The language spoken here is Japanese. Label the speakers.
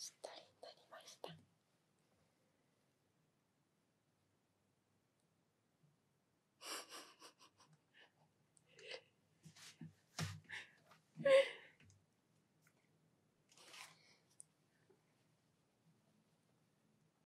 Speaker 1: した。